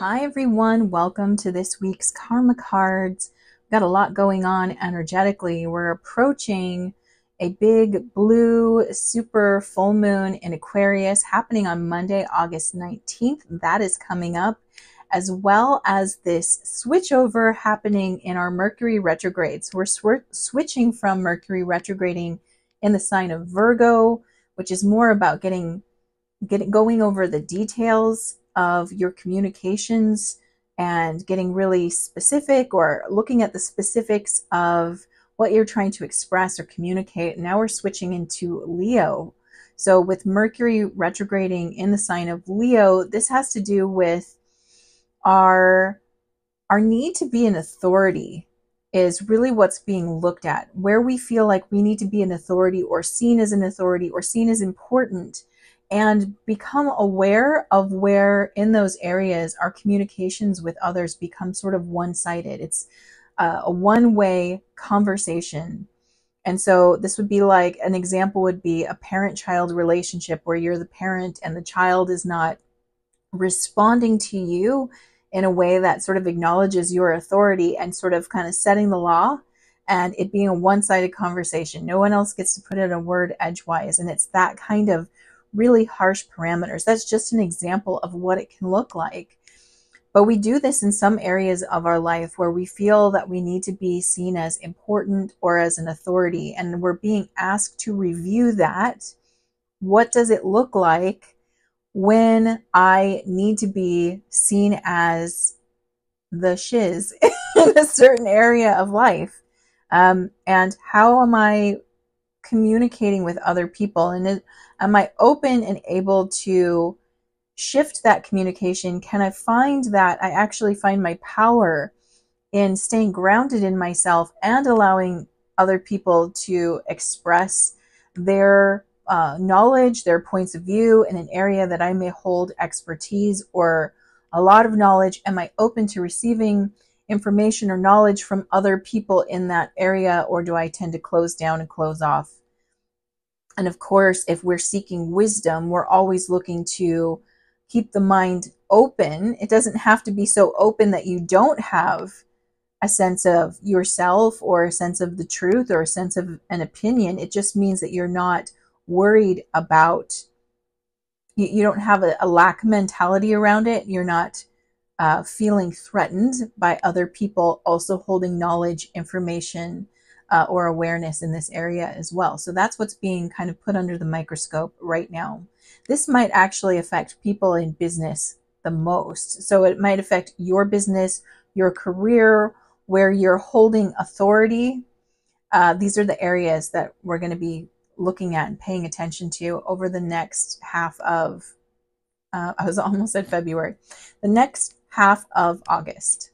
Hi, everyone. Welcome to this week's Karma Cards. We've got a lot going on energetically. We're approaching a big blue super full moon in Aquarius happening on Monday, August 19th. That is coming up, as well as this switchover happening in our Mercury retrograde. So we're sw- switching from Mercury retrograding in the sign of Virgo, which is more about getting, getting going over the details of your communications and getting really specific or looking at the specifics of what you're trying to express or communicate. Now we're switching into Leo. So with Mercury retrograding in the sign of Leo, this has to do with our our need to be an authority is really what's being looked at. Where we feel like we need to be an authority or seen as an authority or seen as important and become aware of where in those areas our communications with others become sort of one-sided. It's uh, a one-way conversation. And so this would be like an example would be a parent-child relationship where you're the parent and the child is not responding to you in a way that sort of acknowledges your authority and sort of kind of setting the law and it being a one-sided conversation. No one else gets to put in a word edgewise. And it's that kind of really harsh parameters. That's just an example of what it can look like. But we do this in some areas of our life where we feel that we need to be seen as important or as an authority, and we're being asked to review that. What does it look like when I need to be seen as the shiz in a certain area of life? Um, and how am I communicating with other people? And it, am I open and able to shift that communication? Can I find that I actually find my power in staying grounded in myself and allowing other people to express their uh, knowledge, their points of view in an area that I may hold expertise or a lot of knowledge? Am I open to receiving information or knowledge from other people in that area, or do I tend to close down and close off? And of course, if we're seeking wisdom, we're always looking to keep the mind open. It doesn't have to be so open that you don't have a sense of yourself or a sense of the truth or a sense of an opinion. It just means that you're not worried about, you, you don't have a, a, lack mentality around it. You're not uh, feeling threatened by other people also holding knowledge, information, uh, or awareness in this area as well. So that's what's being kind of put under the microscope right now. This might actually affect people in business the most. So it might affect your business, your career, where you're holding authority. Uh, these are the areas that we're going to be looking at and paying attention to over the next half of, uh, I was almost at February, the next half of August.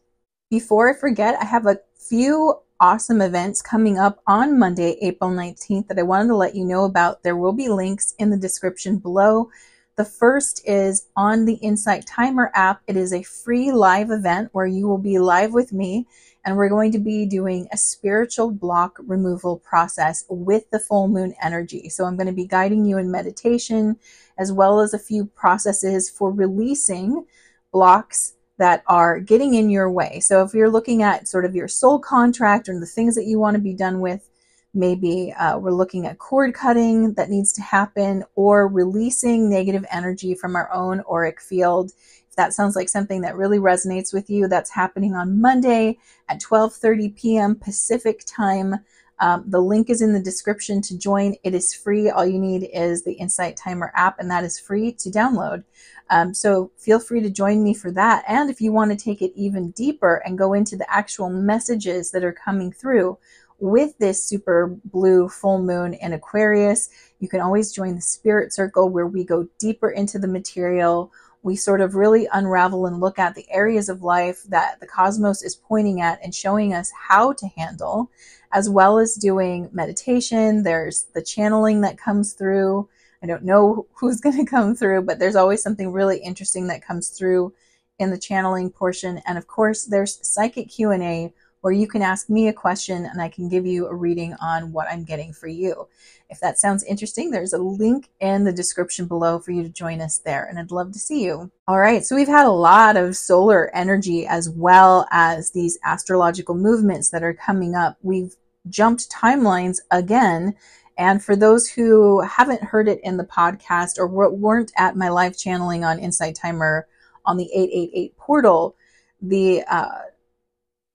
Before I forget, I have a few awesome events coming up on Monday, April 19th that I wanted to let you know about. There will be links in the description below. The first is on the Insight Timer app. It is a free live event where you will be live with me and we're going to be doing a spiritual block removal process with the full moon energy. So I'm going to be guiding you in meditation as well as a few processes for releasing blocks that are getting in your way. So if you're looking at sort of your soul contract and the things that you want to be done with, maybe uh, we're looking at cord cutting that needs to happen or releasing negative energy from our own auric field. If that sounds like something that really resonates with you, that's happening on Monday at 12:30 p.m. Pacific time. Um, the link is in the description to join. It is free. All you need is the Insight Timer app, and that is free to download. Um, so feel free to join me for that. And if you want to take it even deeper and go into the actual messages that are coming through with this super blue full moon in Aquarius, you can always join the Spirit Circle where we go deeper into the material. We sort of really unravel and look at the areas of life that the cosmos is pointing at and showing us how to handle, as well as doing meditation. There's the channeling that comes through. I don't know who's going to come through, but there's always something really interesting that comes through in the channeling portion. And of course, there's psychic Q&A where you can ask me a question and I can give you a reading on what I'm getting for you. If that sounds interesting, there's a link in the description below for you to join us there, and I'd love to see you. All right, so we've had a lot of solar energy as well as these astrological movements that are coming up. We've jumped timelines again. And for those who haven't heard it in the podcast or weren't at my live channeling on Insight Timer on the 888 portal, the uh,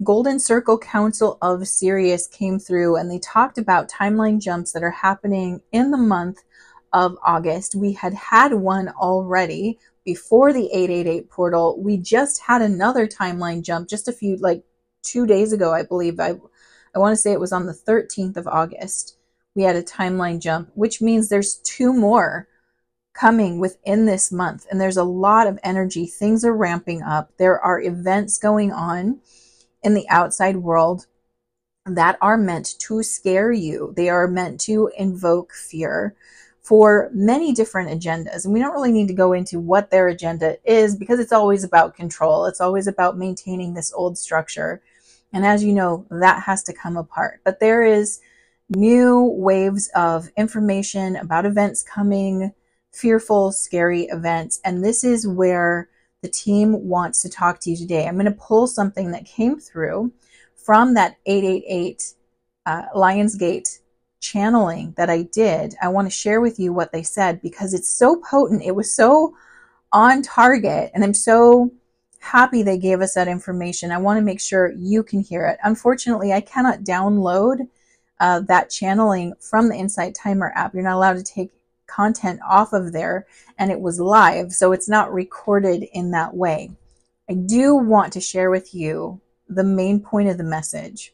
Golden Circle Council of Sirius came through and they talked about timeline jumps that are happening in the month of August. We had had one already before the 888 portal. We just had another timeline jump just a few, like two days ago, I believe. I, I want to say it was on the 13th of August. We had a timeline jump, which means there's two more coming within this month. And there's a lot of energy. Things are ramping up. There are events going on in the outside world that are meant to scare you. They are meant to invoke fear for many different agendas. And we don't really need to go into what their agenda is because it's always about control. It's always about maintaining this old structure. And as you know, that has to come apart. But there is new waves of information about events coming, fearful, scary events. And this is where the team wants to talk to you today. I'm going to pull something that came through from that 888 uh, Lionsgate channeling that I did. I want to share with you what they said because it's so potent. It was so on target, and I'm so happy they gave us that information. I want to make sure you can hear it. Unfortunately, I cannot download uh, that channeling from the Insight Timer app. You're not allowed to take content off of there and it was live, so it's not recorded in that way. I do want to share with you the main point of the message.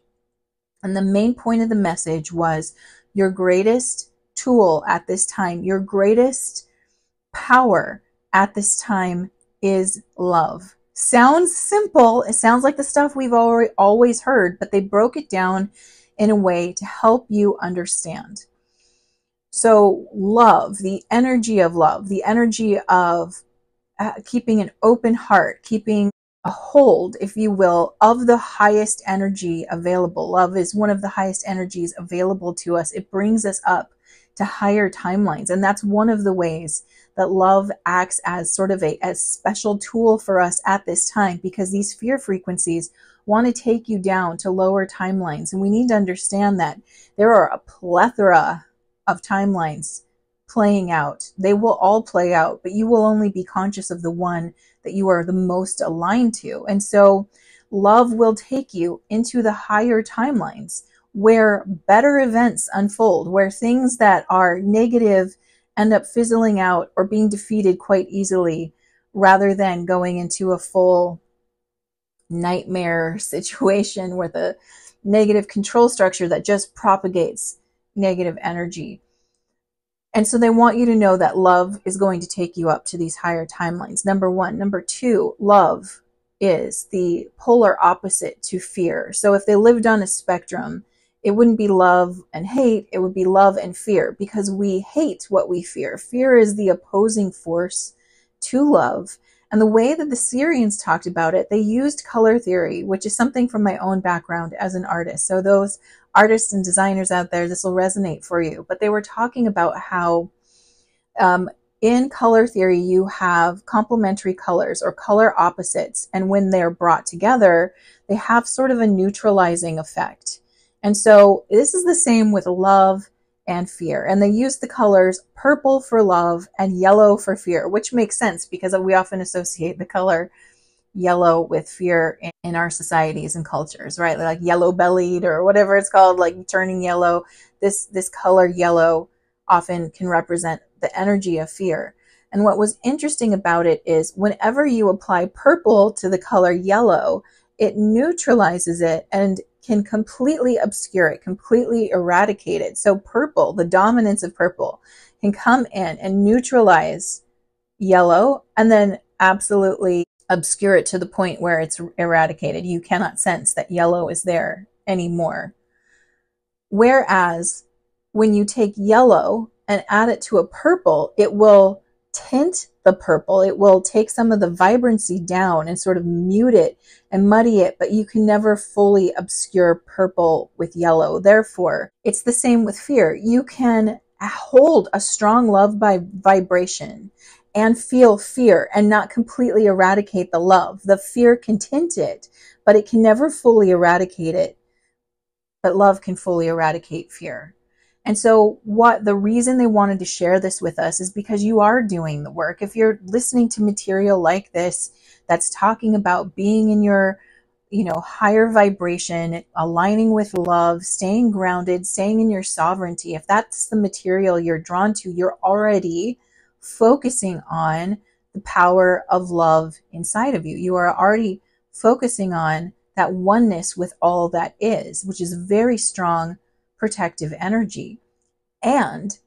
And the main point of the message was your greatest tool at this time, your greatest power at this time is love. Sounds simple. It sounds like the stuff we've already always heard, but they broke it down in a way to help you understand. So, love, the energy of love, the energy of uh, keeping an open heart, keeping a hold, if you will, of the highest energy available. Love is one of the highest energies available to us. It brings us up to higher timelines. And that's one of the ways that love acts as sort of a, a special tool for us at this time because these fear frequencies want to take you down to lower timelines. And we need to understand that there are a plethora of timelines playing out. They will all play out, but you will only be conscious of the one that you are the most aligned to. And so love will take you into the higher timelines where better events unfold, where things that are negative end up fizzling out or being defeated quite easily rather than going into a full nightmare situation with a negative control structure that just propagates negative energy. And so they want you to know that love is going to take you up to these higher timelines. Number one. Number two, love is the polar opposite to fear. So if they lived on a spectrum, it wouldn't be love and hate, it would be love and fear because we hate what we fear. Fear is the opposing force to love. And the way that the Sirians talked about it, they used color theory, which is something from my own background as an artist. So those artists and designers out there, this will resonate for you. But they were talking about how um, in color theory, you have complementary colors or color opposites. And when they're brought together, they have sort of a neutralizing effect. And so this is the same with love and fear. And they use the colors purple for love and yellow for fear, which makes sense because we often associate the color yellow with fear in, our societies and cultures, right? Like yellow bellied or whatever it's called, like turning yellow. This, this color yellow often can represent the energy of fear. And what was interesting about it is whenever you apply purple to the color yellow, it neutralizes it and can completely obscure it, completely eradicate it. So purple, the dominance of purple, can come in and neutralize yellow and then absolutely obscure it to the point where it's eradicated. You cannot sense that yellow is there anymore. Whereas when you take yellow and add it to a purple, it will tint the purple. It will take some of the vibrancy down and sort of mute it and muddy it, but you can never fully obscure purple with yellow. Therefore, it's the same with fear. You can hold a strong love by vibration and feel fear and not completely eradicate the love. The fear can tint it, but it can never fully eradicate it. But love can fully eradicate fear. And so what the reason they wanted to share this with us is because you are doing the work. If you're listening to material like this that's talking about being in your you know higher vibration aligning with love staying grounded staying in your sovereignty if that's the material you're drawn to you're already focusing on the power of love inside of you you are already focusing on that oneness with all that is which is very strong protective energy. And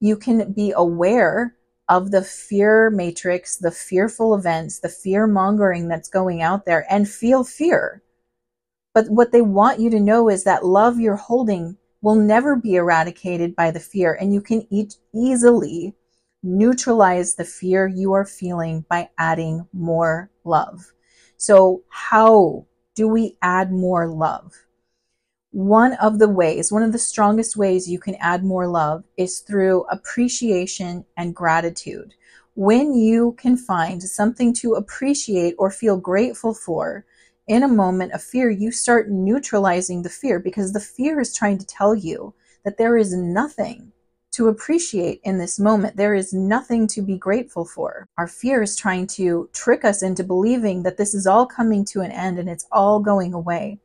you can be aware of the fear matrix, the fearful events, the fear mongering that's going out there and feel fear. But what they want you to know is that love you're holding will never be eradicated by the fear. And you can e- easily neutralize the fear you are feeling by adding more love. So, how do we add more love? One of the ways, one of the strongest ways you can add more love is through appreciation and gratitude. When you can find something to appreciate or feel grateful for in a moment of fear, you start neutralizing the fear because the fear is trying to tell you that there is nothing to appreciate in this moment. There is nothing to be grateful for. Our fear is trying to trick us into believing that this is all coming to an end and it's all going away.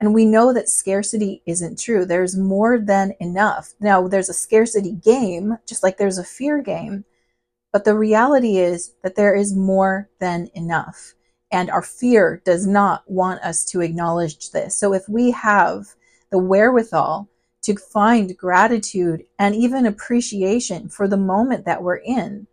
And we know that scarcity isn't true. There's more than enough. Now, there's a scarcity game, just like there's a fear game. But the reality is that there is more than enough. And our fear does not want us to acknowledge this. So if we have the wherewithal to find gratitude and even appreciation for the moment that we're in,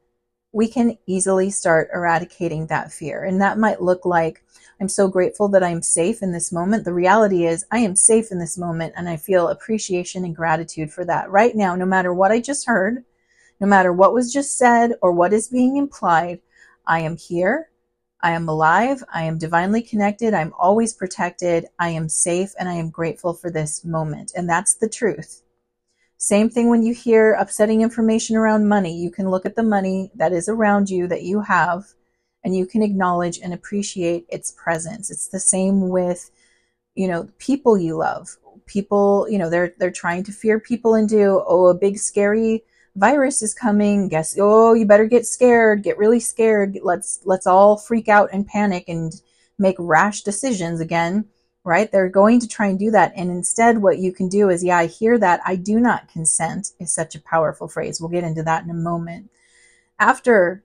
we can easily start eradicating that fear. And that might look like, I'm so grateful that I'm safe in this moment. The reality is, I am safe in this moment, and I feel appreciation and gratitude for that right now, no matter what I just heard, no matter what was just said or what is being implied. I am here. I am alive. I am divinely connected. I'm always protected. I am safe, and I am grateful for this moment. And that's the truth. Same thing when you hear upsetting information around money. You can look at the money that is around you that you have and you can acknowledge and appreciate its presence. It's the same with, you know, people you love. People, you know, they're they're trying to fear people into, oh, a big scary virus is coming. Guess, oh, you better get scared, get really scared. Let's let's all freak out and panic and make rash decisions again right? They're going to try and do that. And instead, what you can do is, yeah, I hear that. I do not consent is such a powerful phrase. We'll get into that in a moment. After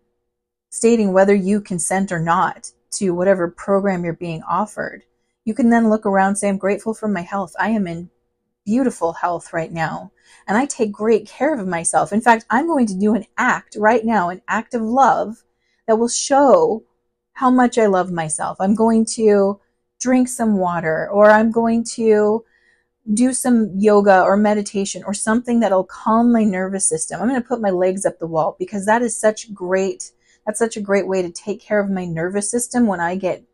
stating whether you consent or not to whatever program you're being offered, you can then look around say, I'm grateful for my health. I am in beautiful health right now. And I take great care of myself. In fact, I'm going to do an act right now, an act of love that will show how much I love myself. I'm going to drink some water or I'm going to do some yoga or meditation or something that'll calm my nervous system. I'm going to put my legs up the wall because that is such great that's such a great way to take care of my nervous system when I get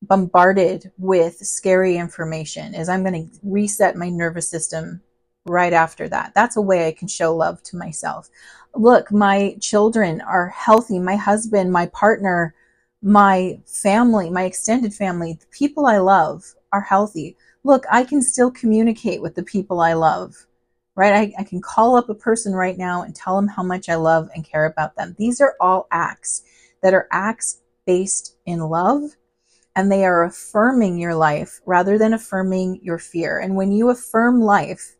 bombarded with scary information is I'm going to reset my nervous system right after that. That's a way I can show love to myself. Look, my children are healthy. My husband, my partner, my family, my extended family, the people I love are healthy. Look, I can still communicate with the people I love, right? I, I can call up a person right now and tell them how much I love and care about them. These are all acts that are acts based in love and they are affirming your life rather than affirming your fear. And when you affirm life,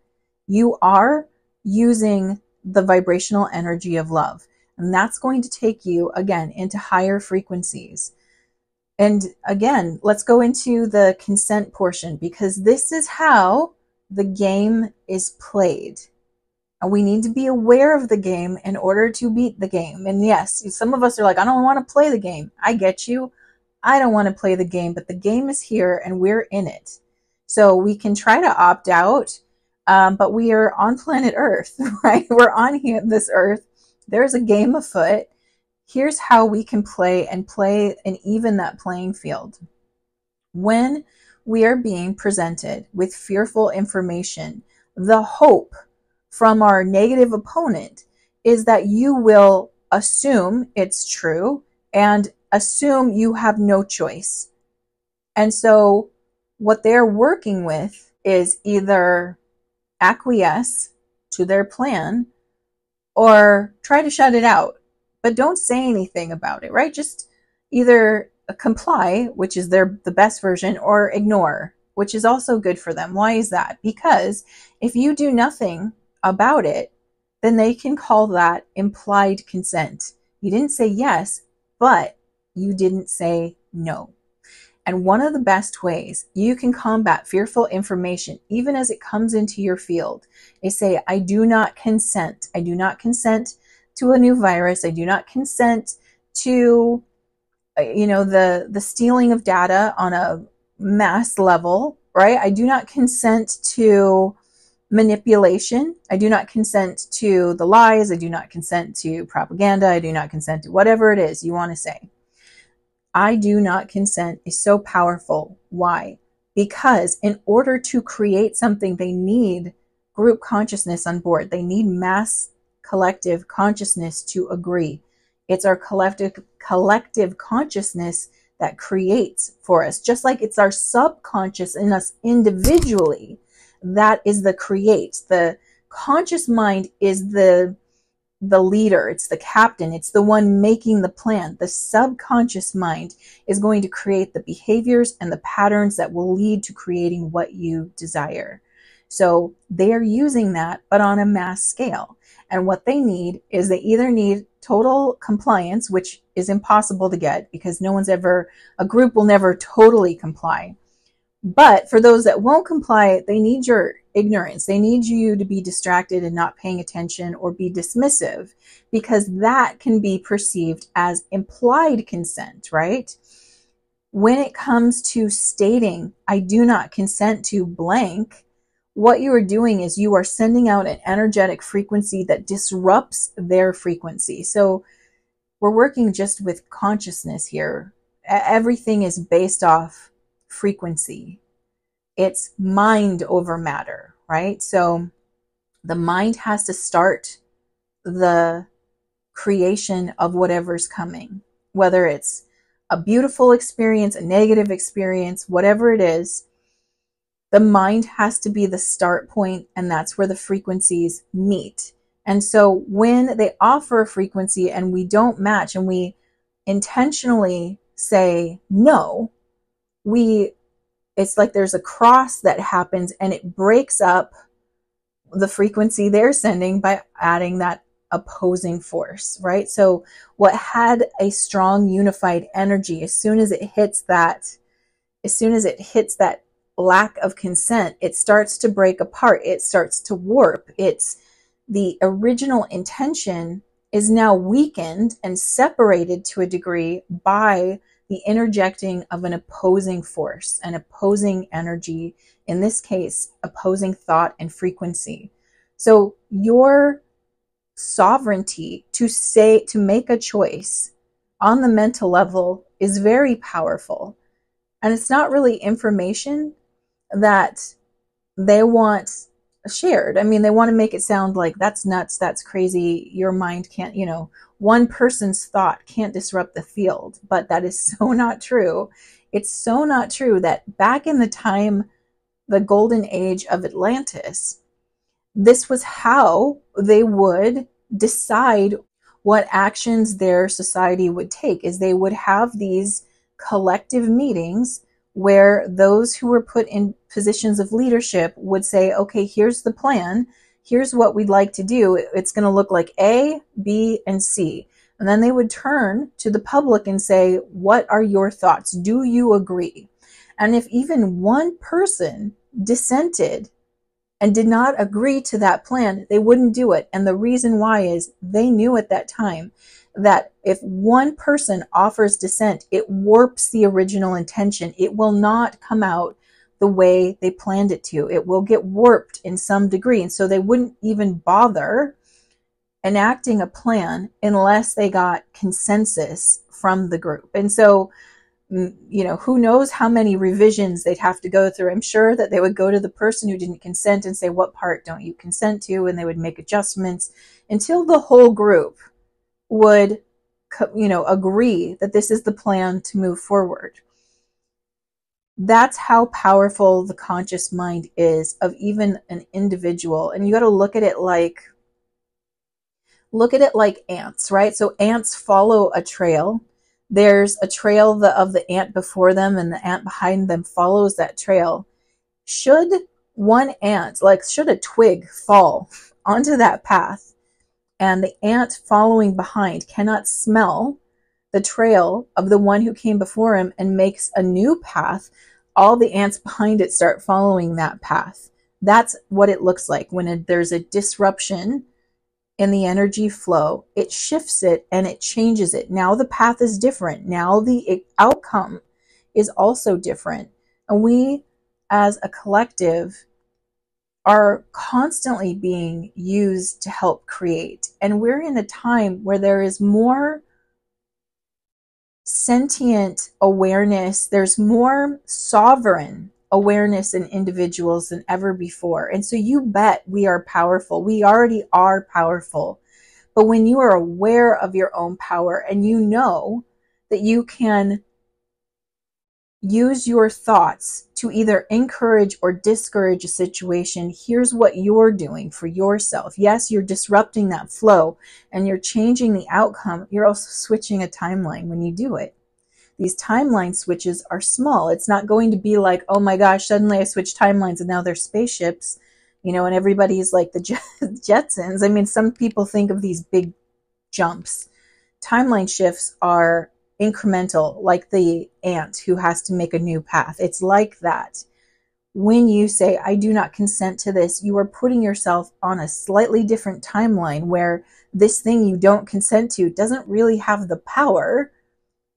you are using the vibrational energy of love. And that's going to take you again into higher frequencies. And again, let's go into the consent portion because this is how the game is played. And we need to be aware of the game in order to beat the game. And yes, some of us are like, I don't want to play the game. I get you. I don't want to play the game, but the game is here and we're in it. So we can try to opt out, um, but we are on planet Earth, right? We're on here, this Earth there's a game afoot. Here's how we can play and play and even that playing field. When we are being presented with fearful information, the hope from our negative opponent is that you will assume it's true and assume you have no choice. And so what they're working with is either acquiesce to their plan or try to shut it out, but don't say anything about it, right? Just either comply, which is their the best version, or ignore, which is also good for them. Why is that? Because if you do nothing about it, then they can call that implied consent. You didn't say yes, but you didn't say no. And one of the best ways you can combat fearful information, even as it comes into your field, is say, I do not consent. I do not consent to a new virus. I do not consent to, Uh, you know, the, the stealing of data on a mass level, right? I do not consent to manipulation. I do not consent to the lies. I do not consent to propaganda. I do not consent to whatever it is you want to say. I do not consent is so powerful. Why? Because in order to create something, they need group consciousness on board. They need mass collective consciousness to agree. It's our collective collective consciousness that creates for us, just like it's our subconscious in us individually. That is the create. The conscious mind is the the leader, it's the captain, it's the one making the plan. The subconscious mind is going to create the behaviors and the patterns that will lead to creating what you desire. So they're using that, but on a mass scale. And what they need is they either need total compliance, which is impossible to get because no one's ever, a group will never totally comply. But for those that won't comply, they need your ignorance. They need you to be distracted and not paying attention or be dismissive because that can be perceived as implied consent, right? When it comes to stating, I do not consent to blank, what you are doing is you are sending out an energetic frequency that disrupts their frequency. So we're working just with consciousness here. Everything is based off frequency. It's mind over matter, right? So the mind has to start the creation of whatever's coming, whether it's a beautiful experience, a negative experience, whatever it is. The mind has to be the start point, and that's where the frequencies meet. And so when they offer a frequency and we don't match and we intentionally say no, we it's like there's a cross that happens and it breaks up the frequency they're sending by adding that opposing force, right? So what had a strong unified energy, as soon as it hits that, as soon as it hits that lack of consent, it starts to break apart. It starts to warp. It's the original intention is now weakened and separated to a degree by the interjecting of an opposing force, an opposing energy, in this case, opposing thought and frequency. So your sovereignty to say, to make a choice on the mental level is very powerful. And it's not really information that they want shared. I mean, they want to make it sound like that's nuts, that's crazy, your mind can't, you know, one person's thought can't disrupt the field. But that is so not true. It's so not true that back in the time, the golden age of Atlantis, this was how they would decide what actions their society would take is they would have these collective meetings where those who were put in positions of leadership would say, okay, here's the plan. Here's what we'd like to do. It's going to look like A, B, and C. And then they would turn to the public and say, what are your thoughts? Do you agree? And if even one person dissented and did not agree to that plan, they wouldn't do it. And the reason why is they knew at that time that if one person offers dissent, it warps the original intention. It will not come out the way they planned it to. It will get warped in some degree. And so they wouldn't even bother enacting a plan unless they got consensus from the group. And so, mm, you know, who knows how many revisions they'd have to go through. I'm sure that they would go to the person who didn't consent and say, What part don't you consent to? And they would make adjustments until the whole group would, you know, agree that this is the plan to move forward. That's how powerful the conscious mind is of even an individual. And you got to look at it like, look at it like ants, right? So ants follow a trail. There's a trail of the ant before them, and the ant behind them follows that trail. Should one ant, like, should a twig fall onto that path, and the ant following behind cannot smell the trail of the one who came before him and makes a new path, all the ants behind it start following that path. That's what it looks like when there's a disruption in the energy flow, it shifts it and it changes it. Now the path is different. Now the outcome is also different. And we, as a collective, are constantly being used to help create. And we're in a time where there is more sentient awareness, there's more sovereign awareness in individuals than ever before. And so you bet we are powerful. We already are powerful. But when you are aware of your own power and you know that you can use your thoughts to either encourage or discourage a situation, here's what you're doing for yourself. Yes, you're disrupting that flow and you're changing the outcome. You're also switching a timeline when you do it these timeline switches are small. It's not going to be like, oh my gosh, suddenly I switched timelines and now they're spaceships, you know, and everybody's like the Jetsons. I mean, some people think of these big jumps. Timeline shifts are incremental, like the ant who has to make a new path. It's like that. When you say, I do not consent to this, you are putting yourself on a slightly different timeline where this thing you don't consent to doesn't really have the power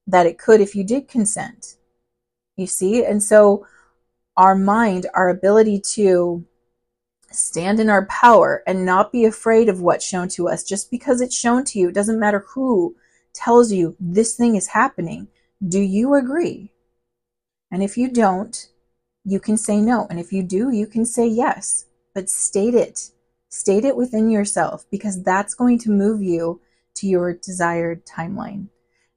that it could if you did consent. You see? And so our mind, our ability to stand in our power and not be afraid of what's shown to us just because it's shown to you, it doesn't matter who tells you this thing is happening. Do you agree? And if you don't, you can say no. And if you do, you can say yes. But state it. State it within yourself because that's going to move you to your desired timeline.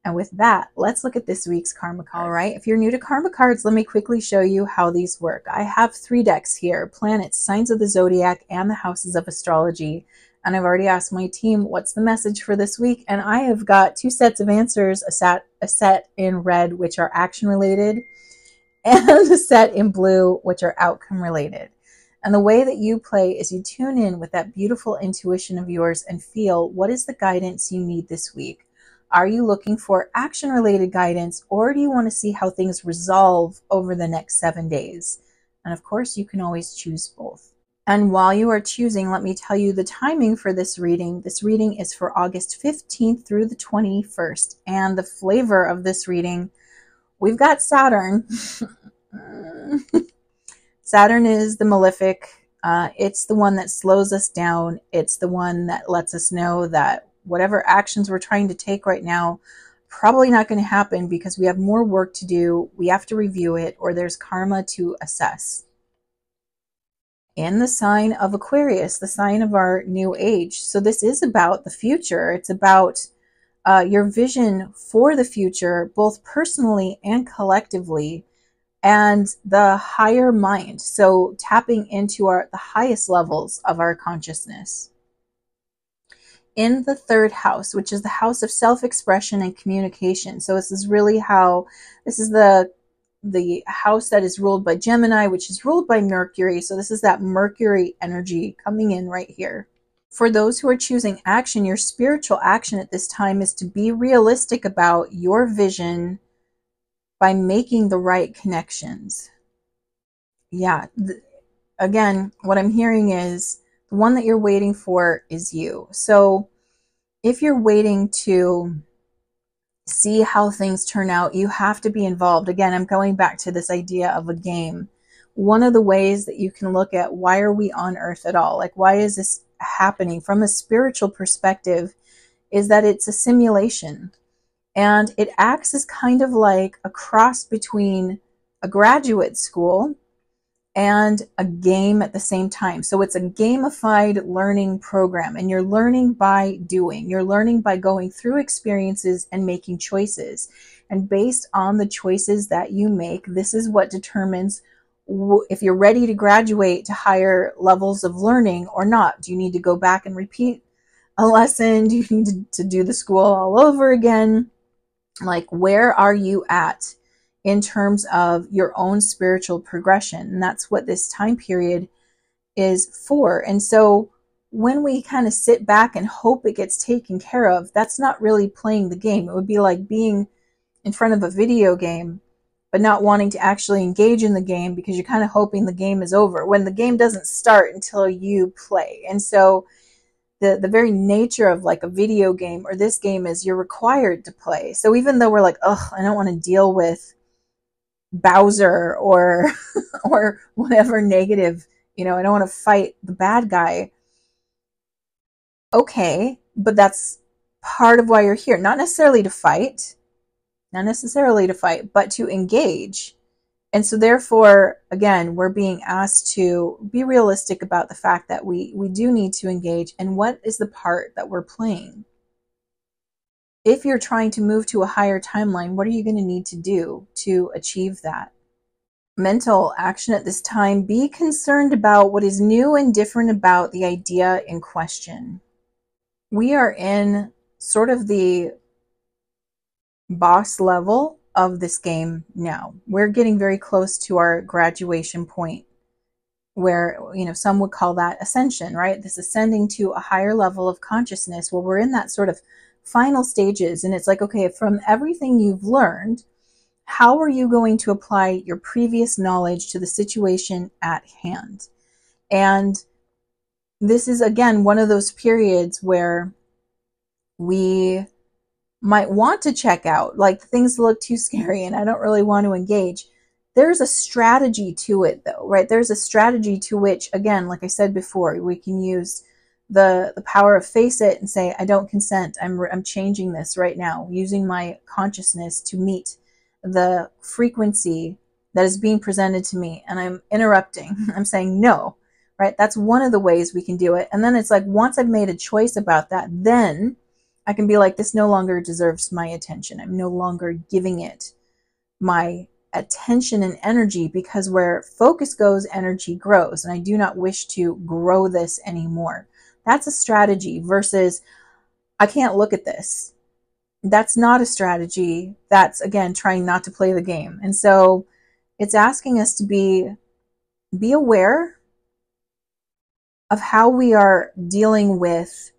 And with that, let's look at this week's karma card. right? if you're new to karma cards, let me quickly show you how these work. I have three decks here, planets, signs of the zodiac, and the houses of astrology. And I've already asked my team, what's the message for this week? And I have got two sets of answers, a set, a set in red, which are action related, and a set in blue, which are outcome related. And the way that you play is you tune in with that beautiful intuition of yours and feel what is the guidance you need this week. Are you looking for action related guidance or do you want to see how things resolve over the next seven days? And of course, you can always choose both. And while you are choosing, let me tell you the timing for this reading. This reading is for August 15th through the 21st. And the flavor of this reading, we've got Saturn. Saturn is the malefic. Uh, it's the one that slows us down. It's the one that lets us know that whatever actions we're trying to take right now probably not going to happen because we have more work to do. We have to review it, or there's karma to assess. In the sign of Aquarius, the sign of our new age. So, this is about the future. It's about uh, your vision for the future, both personally and collectively, and the higher mind. So, tapping into our, the highest levels of our consciousness in the third house, which is the house of self-expression and communication. So this is really how this is the the house that is ruled by Gemini, which is ruled by Mercury. So this is that Mercury energy coming in right here. For those who are choosing action, your spiritual action at this time is to be realistic about your vision by making the right connections. Yeah, again, what I'm hearing is the one that you're waiting for is you. So if you're waiting to see how things turn out, you have to be involved. Again, I'm going back to this idea of a game. One of the ways that you can look at why are we on earth at all? Like, why is this happening from a spiritual perspective is that it's a simulation and it acts as kind of like a cross between a graduate school and a game at the same time. So it's a gamified learning program and you're learning by doing. You're learning by going through experiences and making choices. And based on the choices that you make, this is what determines if you're ready to graduate to higher levels of learning or not. Do you need to go back and repeat a lesson? Do you need to, to do the school all over again? Like, where are you at in terms of your own spiritual progression? And that's what this time period is for. And so, when we kind of sit back and hope it gets taken care of, that's not really playing the game. It would be like being in front of a video game, but not wanting to actually engage in the game because you're kind of hoping the game is over when the game doesn't start until you play. And so, the the very nature of like a video game or this game is you're required to play. So even though we're like, oh, I don't want to deal with Bowser or or whatever negative, you know, I don't want to fight the bad guy. Okay, but that's part of why you're here. Not necessarily to fight, not necessarily to fight, but to engage and so therefore again we're being asked to be realistic about the fact that we we do need to engage and what is the part that we're playing if you're trying to move to a higher timeline what are you going to need to do to achieve that mental action at this time be concerned about what is new and different about the idea in question we are in sort of the boss level of this game now. We're getting very close to our graduation point where, you know, some would call that ascension, right? This ascending to a higher level of consciousness. Well, we're in that sort of final stages. And it's like, okay, from everything you've learned, how are you going to apply your previous knowledge to the situation at hand? And this is, again, one of those periods where we might want to check out, like things look too scary and I don't really want to engage. There's a strategy to it though, right? There's a strategy to which, again, like I said before, we can use the, the power of face it and say, I don't consent. I'm, I'm changing this right now, using my consciousness to meet the frequency that is being presented to me. And I'm interrupting. I'm saying no, right? That's one of the ways we can do it. And then it's like, once I've made a choice about that, then I can be like, this no longer deserves my attention. I'm no longer giving it my attention and energy because where focus goes, energy grows. And I do not wish to grow this anymore. That's a strategy versus I can't look at this. That's not a strategy. That's again trying not to play the game. And so it's asking us to be be aware of how we are dealing with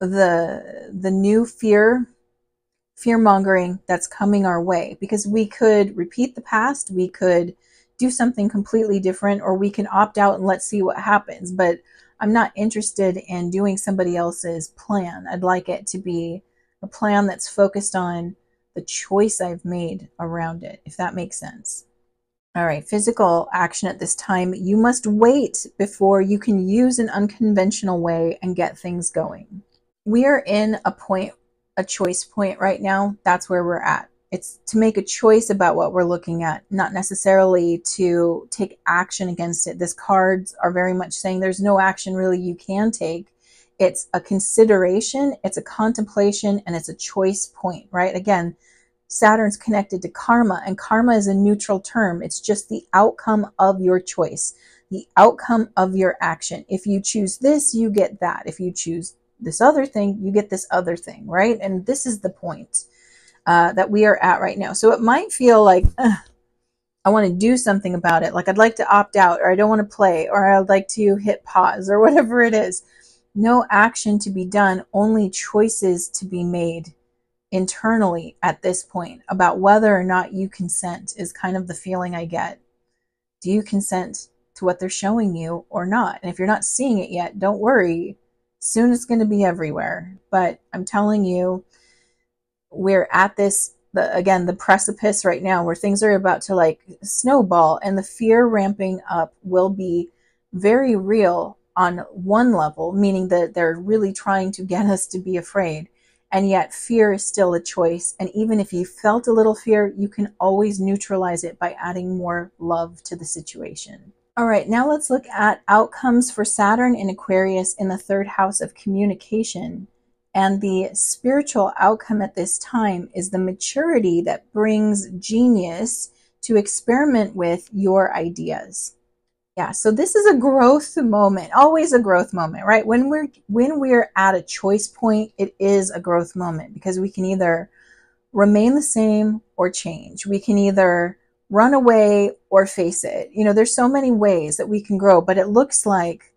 the the new fear fear mongering that's coming our way because we could repeat the past we could do something completely different or we can opt out and let's see what happens but i'm not interested in doing somebody else's plan i'd like it to be a plan that's focused on the choice i've made around it if that makes sense all right, physical action at this time. You must wait before you can use an unconventional way and get things going we are in a point, a choice point right now. That's where we're at. It's to make a choice about what we're looking at, not necessarily to take action against it. This cards are very much saying there's no action really you can take. It's a consideration, it's a contemplation, and it's a choice point, right? Again, Saturn's connected to karma, and karma is a neutral term. It's just the outcome of your choice, the outcome of your action. If you choose this, you get that. If you choose this other thing, you get this other thing, right? And this is the point uh, that we are at right now. So it might feel like, I want to do something about it. Like I'd like to opt out, or I don't want to play, or I'd like to hit pause, or whatever it is. No action to be done, only choices to be made internally at this point about whether or not you consent is kind of the feeling I get. Do you consent to what they're showing you or not? And if you're not seeing it yet, don't worry. Soon it's going to be everywhere. But I'm telling you, we're at this, the, again, the precipice right now where things are about to like snowball and the fear ramping up will be very real on one level, meaning that they're really trying to get us to be afraid. And yet, fear is still a choice. And even if you felt a little fear, you can always neutralize it by adding more love to the situation. All right, now let's look at outcomes for Saturn in Aquarius in the third house of communication. And the spiritual outcome at this time is the maturity that brings genius to experiment with your ideas. Yeah, so this is a growth moment, always a growth moment, right? When we're when we're at a choice point, it is a growth moment because we can either remain the same or change. We can either run away or face it. You know, there's so many ways that we can grow, but it looks like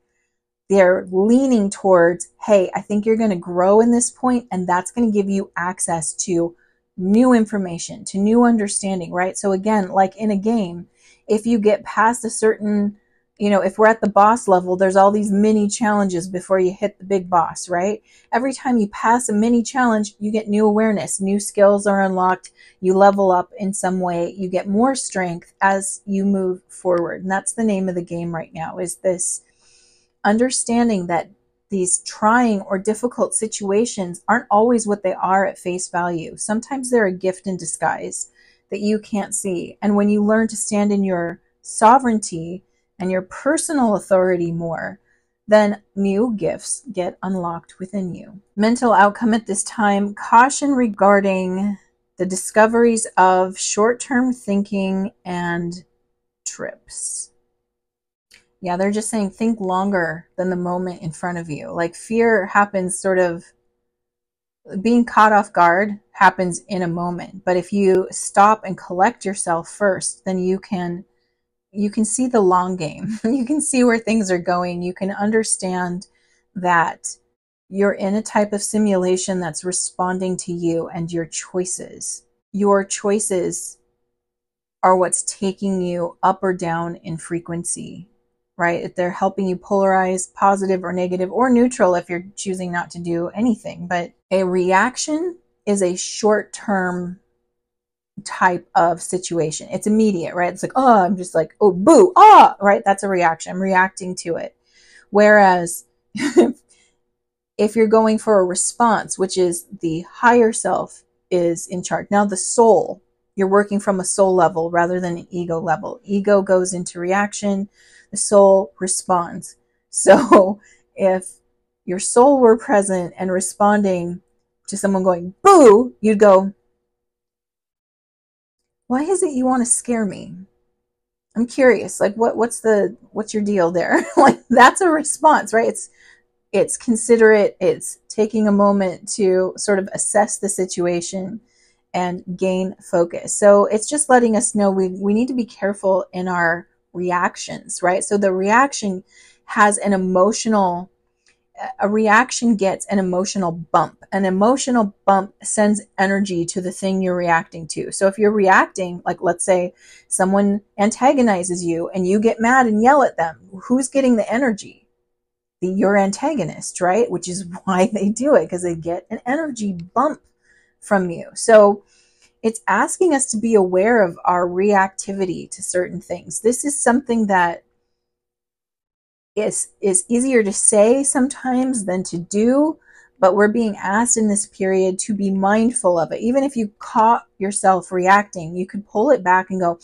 they're leaning towards, hey, I think you're going to grow in this point, and that's going to give you access to new information, to new understanding, right? So, again, like in a game, if you get past a certain you know, if we're at the boss level, there's all these mini challenges before you hit the big boss, right? Every time you pass a mini challenge, you get new awareness, new skills are unlocked, you level up in some way, you get more strength as you move forward. And that's the name of the game right now is this understanding that these trying or difficult situations aren't always what they are at face value. Sometimes they're a gift in disguise that you can't see. And when you learn to stand in your sovereignty, and your personal authority more, then new gifts get unlocked within you. Mental outcome at this time caution regarding the discoveries of short term thinking and trips. Yeah, they're just saying think longer than the moment in front of you. Like fear happens sort of being caught off guard happens in a moment. But if you stop and collect yourself first, then you can you can see the long game. you can see where things are going. You can understand that you're in a type of simulation that's responding to you and your choices. Your choices are what's taking you up or down in frequency, right? If they're helping you polarize positive or negative or neutral if you're choosing not to do anything. But a reaction is a short term type of situation. It's immediate, right? It's like, oh, I'm just like, oh, boo, ah, right? That's a reaction. I'm reacting to it. Whereas if you're going for a response, which is the higher self is in charge. Now, the soul, you're working from a soul level rather than an ego level. Ego goes into reaction, the soul responds. So if your soul were present and responding to someone going, boo, you'd go, why is it you want to scare me? I'm curious. Like what what's the what's your deal there? like that's a response, right? It's it's considerate, it's taking a moment to sort of assess the situation and gain focus. So it's just letting us know we we need to be careful in our reactions, right? So the reaction has an emotional a reaction gets an emotional bump. An emotional bump sends energy to the thing you're reacting to. So if you're reacting, like let's say someone antagonizes you and you get mad and yell at them, who's getting the energy? The, your antagonist, right? Which is why they do it because they get an energy bump from you. So it's asking us to be aware of our reactivity to certain things. This is something that is is easier to say sometimes than to do but we're being asked in this period to be mindful of it. Even if you caught yourself reacting you could pull it back and go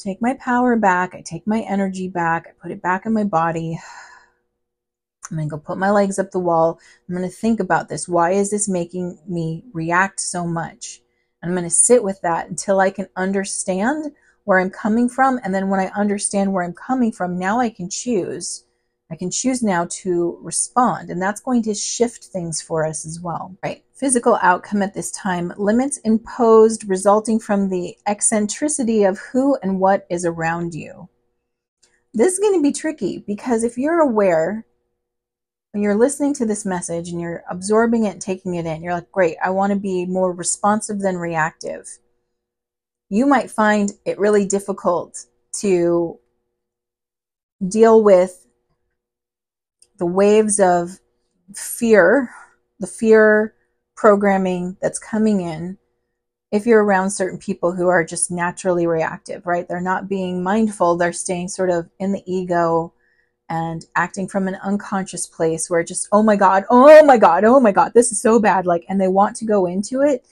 take my power back. I take my energy back. I put it back in my body. I'm going to go put my legs up the wall. I'm going to think about this. Why is this making me react so much i'm going to sit with that until i can understand where I'm coming from. And then when I understand where I'm coming from, now I can choose. I can choose now to respond. And that's going to shift things for us as well, right? Physical outcome at this time, limits imposed resulting from the eccentricity of who and what is around you. This is going to be tricky because if you're aware when you're listening to this message and you're absorbing it taking it in, you're like, great, I want to be more responsive than reactive you might find it really difficult to deal with the waves of fear, the fear programming that's coming in if you're around certain people who are just naturally reactive, right? They're not being mindful, they're staying sort of in the ego and acting from an unconscious place where just, oh my God, oh my God, oh my God, this is so bad. Like, and they want to go into it.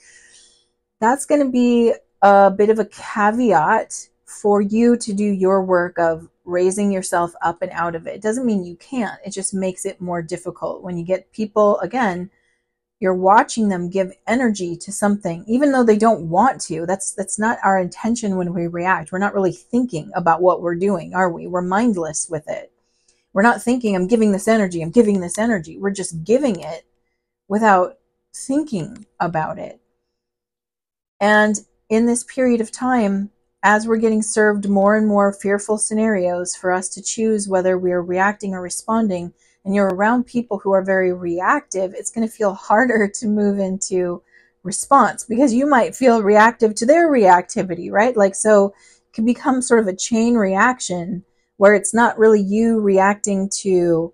That's going to be a bit of a caveat for you to do your work of raising yourself up and out of it. It doesn't mean you can't. It just makes it more difficult when you get people, again, you're watching them give energy to something even though they don't want to that's that's not our intention when we react we're not really thinking about what we're doing are we we're mindless with it we're not thinking i'm giving this energy i'm giving this energy we're just giving it without thinking about it and in this period of time as we're getting served more and more fearful scenarios for us to choose whether we're reacting or responding and you're around people who are very reactive, it's going to feel harder to move into response because you might feel reactive to their reactivity, right? Like, so it can become sort of a chain reaction where it's not really you reacting to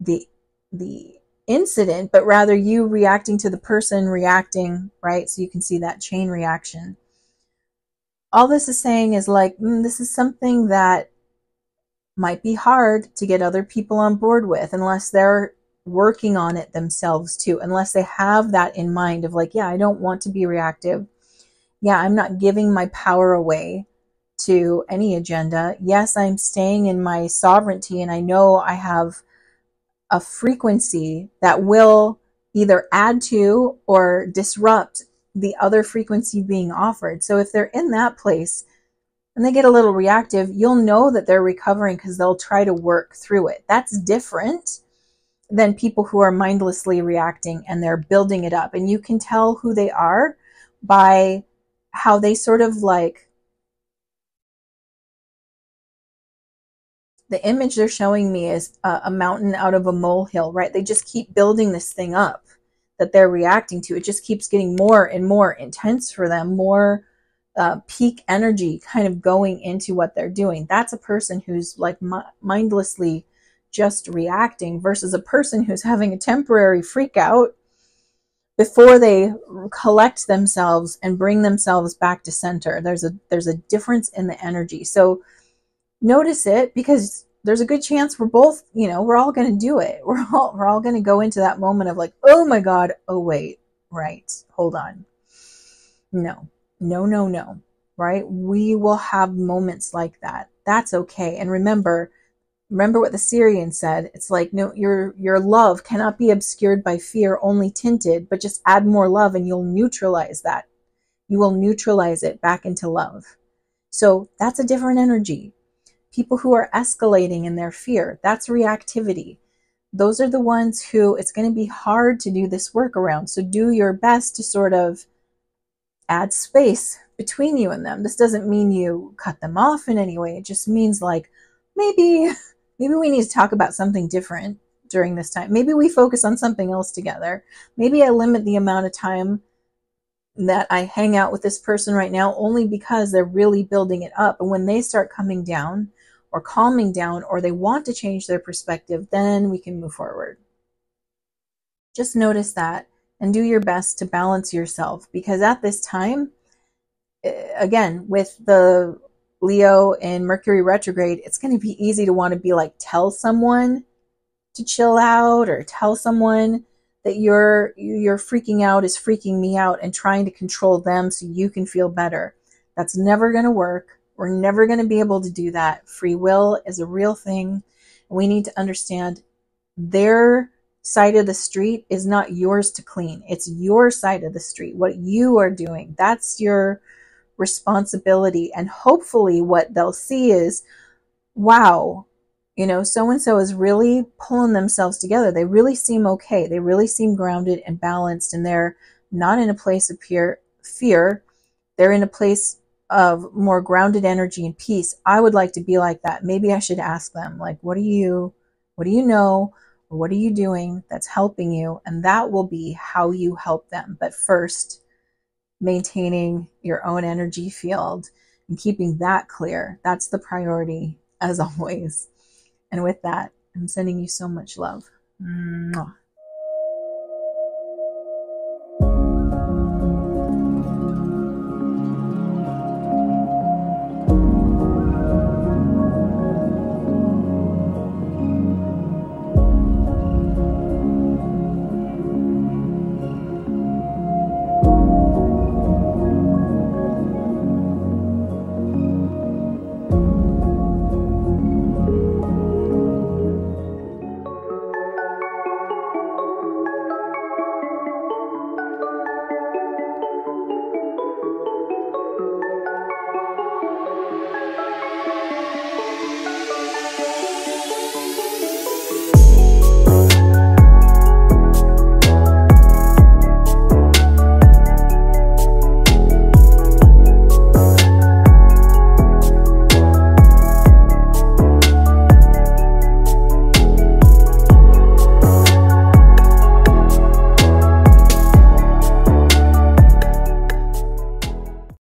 the, the incident, but rather you reacting to the person reacting, right? So you can see that chain reaction. All this is saying is like, mm, this is something that might be hard to get other people on board with unless they're working on it themselves too, unless they have that in mind of like, yeah, I don't want to be reactive. Yeah, I'm not giving my power away to any agenda. Yes, I'm staying in my sovereignty and I know I have a frequency that will either add to or disrupt the other frequency being offered. So if they're in that place, and they get a little reactive, you'll know that they're recovering because they'll try to work through it. That's different than people who are mindlessly reacting and they're building it up. And you can tell who they are by how they sort of like the image they're showing me is a, a mountain out of a molehill, right? They just keep building this thing up that they're reacting to. It just keeps getting more and more intense for them, more uh, peak energy kind of going into what they're doing. That's a person who's like mindlessly just reacting versus a person who's having a temporary freak out before they collect themselves and bring themselves back to center. There's a there's a difference in the energy. So notice it because there's a good chance we're both, you know, we're all going to do it. We're all we're all going to go into that moment of like, "Oh my god, oh wait, right. Hold on." No no, no, no, right? We will have moments like that. That's okay. And remember, remember what the Sirian said. It's like, no, your, your love cannot be obscured by fear, only tinted, but just add more love and you'll neutralize that. You will neutralize it back into love. So that's a different energy. People who are escalating in their fear, that's reactivity. Those are the ones who it's going to be hard to do this work around. So do your best to sort of add space between you and them. This doesn't mean you cut them off in any way. It just means like maybe maybe we need to talk about something different during this time. Maybe we focus on something else together. Maybe I limit the amount of time that I hang out with this person right now only because they're really building it up. And when they start coming down or calming down or they want to change their perspective, then we can move forward. Just notice that and do your best to balance yourself because at this time, eh, again, with the Leo and Mercury retrograde, it's going to be easy to want to be like, tell someone to chill out or tell someone that you're you're freaking out is freaking me out and trying to control them so you can feel better. That's never going to work. We're never going to be able to do that. Free will is a real thing. We need to understand their side of the street is not yours to clean. It's your side of the street, what you are doing. That's your responsibility. And hopefully, what they'll see is, wow, you know, so and so is really pulling themselves together. They really seem okay. They really seem grounded and balanced, and they're not in a place of fear. They're in a place of more grounded energy and peace. I would like to be like that. Maybe I should ask them, like, what do you, what do you know? What are you doing that's helping you? And that will be how you help them. But first, maintaining your own energy field and keeping that clear. That's the priority as always. And with that, I'm sending you so much love. Mwah.